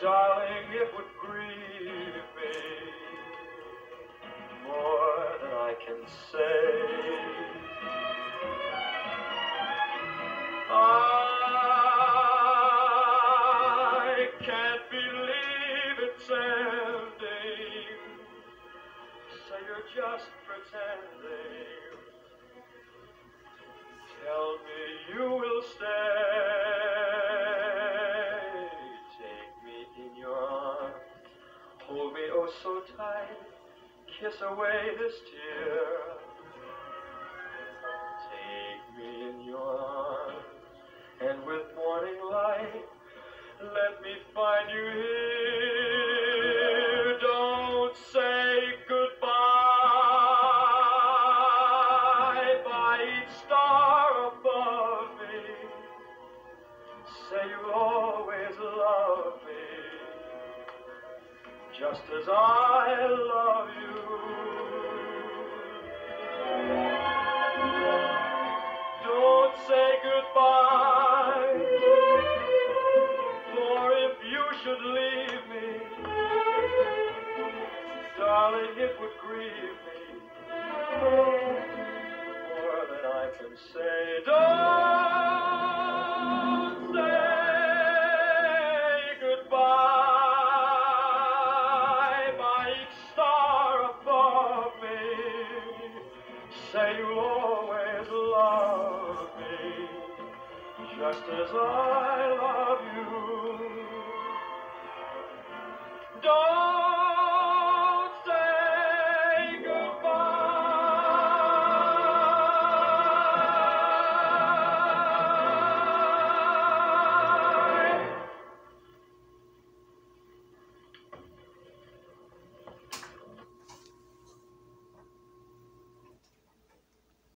darling, it would grieve me more than I can say. I can't believe it's ending, so you're just pretending. So tight. Kiss away this tear. Take me in your arms. And with morning light, let me find you here. Don't say goodbye by each star above me. Say you'll always love me, just as I love you. Don't say goodbye, for if you should leave me, darling, it would grieve me more than I can say. Don't say you always love me, just as I love you. Don't